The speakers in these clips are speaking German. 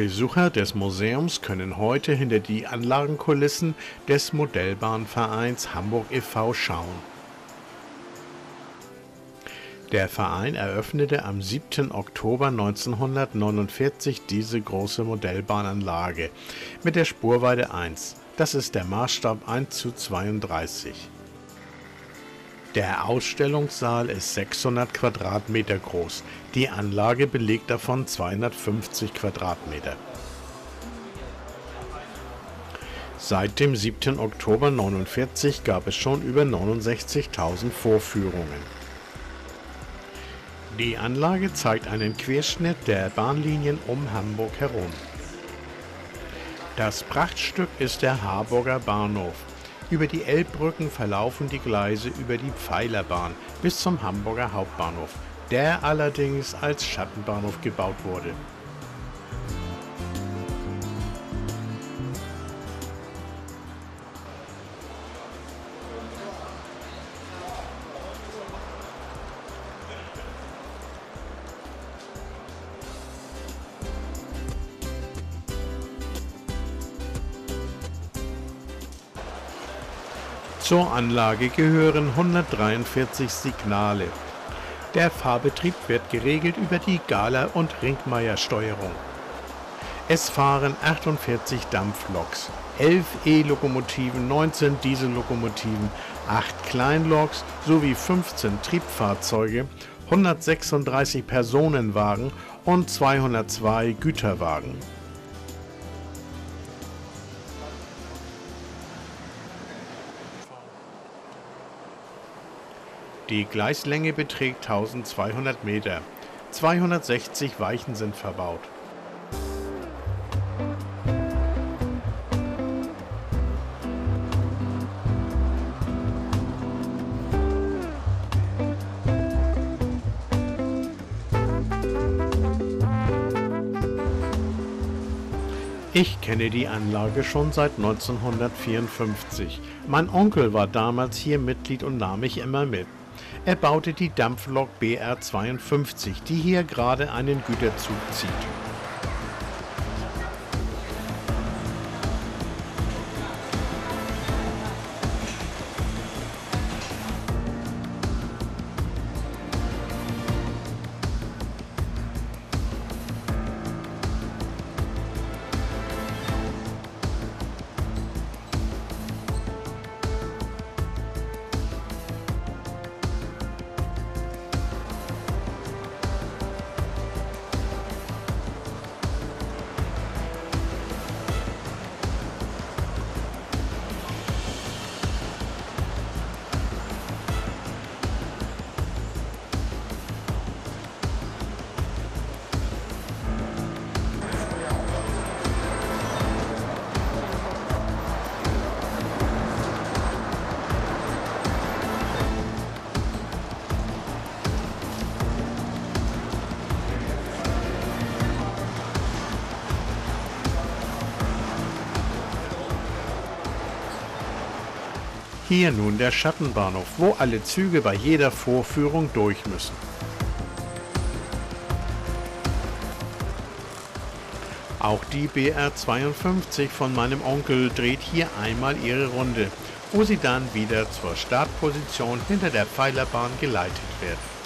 Besucher des Museums können heute hinter die Anlagenkulissen des Modellbahnvereins Hamburg e.V. schauen. Der Verein eröffnete am 7. Oktober 1949 diese große Modellbahnanlage mit der Spurweite 1. Das ist der Maßstab 1 zu 32. Der Ausstellungssaal ist 600 Quadratmeter groß, die Anlage belegt davon 250 Quadratmeter. Seit dem 7. Oktober 1949 gab es schon über 69.000 Vorführungen. Die Anlage zeigt einen Querschnitt der Bahnlinien um Hamburg herum. Das Prachtstück ist der Harburger Bahnhof. Über die Elbbrücken verlaufen die Gleise über die Pfeilerbahn bis zum Hamburger Hauptbahnhof, der allerdings als Schattenbahnhof gebaut wurde. Zur Anlage gehören 143 Signale. Der Fahrbetrieb wird geregelt über die Gala- und Ringmeier-Steuerung. Es fahren 48 Dampfloks, 11 E-Lokomotiven, 19 Diesellokomotiven, 8 Kleinloks sowie 15 Triebfahrzeuge, 136 Personenwagen und 202 Güterwagen. Die Gleislänge beträgt 1200 Meter. 260 Weichen sind verbaut. Ich kenne die Anlage schon seit 1954. Mein Onkel war damals hier Mitglied und nahm mich immer mit. Er baute die Dampflok BR 52, die hier gerade einen Güterzug zieht. Hier nun der Schattenbahnhof, wo alle Züge bei jeder Vorführung durch müssen. Auch die BR 52 von meinem Onkel dreht hier einmal ihre Runde, wo sie dann wieder zur Startposition hinter der Pfeilerbahn geleitet wird.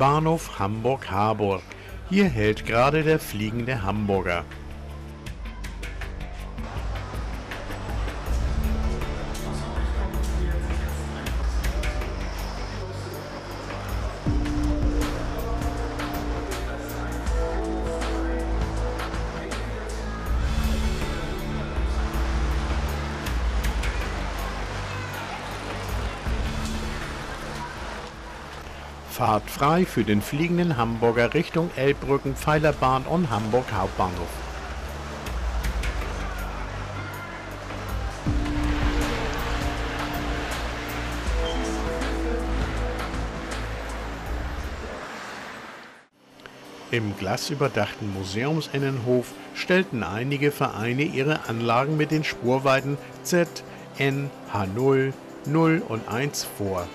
Bahnhof Hamburg-Harburg. Hier hält gerade der fliegende Hamburger. Fahrt frei für den fliegenden Hamburger Richtung Elbbrücken, Pfeilerbahn und Hamburg Hauptbahnhof. Im glasüberdachten Museumsinnenhof stellten einige Vereine ihre Anlagen mit den Spurweiten Z, N, H0, 0 und 1 vor.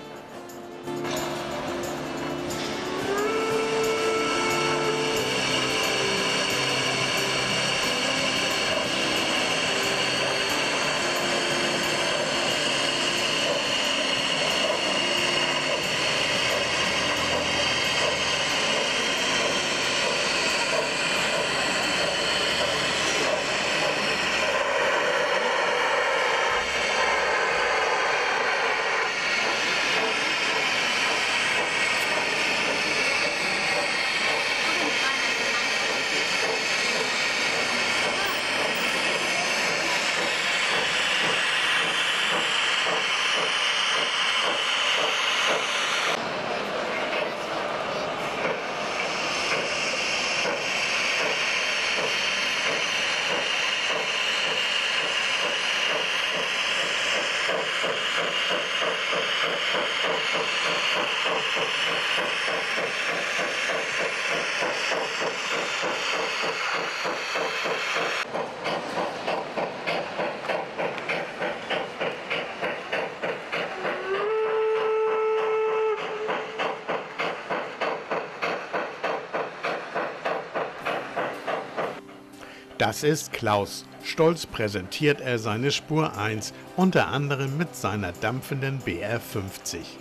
Das ist Klaus. Stolz präsentiert er seine Spur 1, unter anderem mit seiner dampfenden BR 50.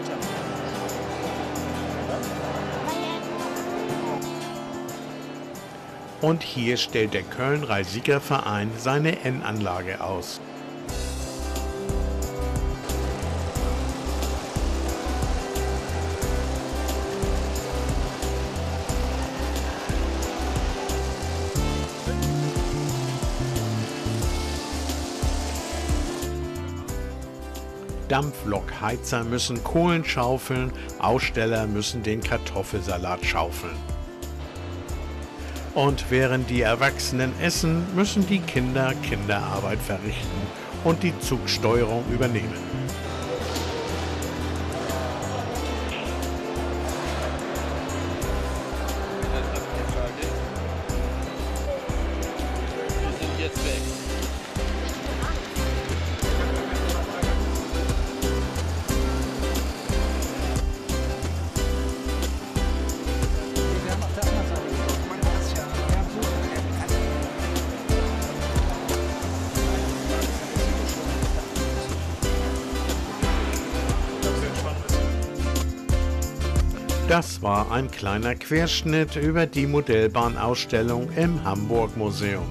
Leiter? Und hier stellt der Köln-Rhein-Sieger-Verein seine N-Anlage aus. Dampflokheizer müssen Kohlen schaufeln, Aussteller müssen den Kartoffelsalat schaufeln. Und während die Erwachsenen essen, müssen die Kinder Kinderarbeit verrichten und die Zugsteuerung übernehmen. Das war ein kleiner Querschnitt über die Modellbahnausstellung im Hamburg Museum.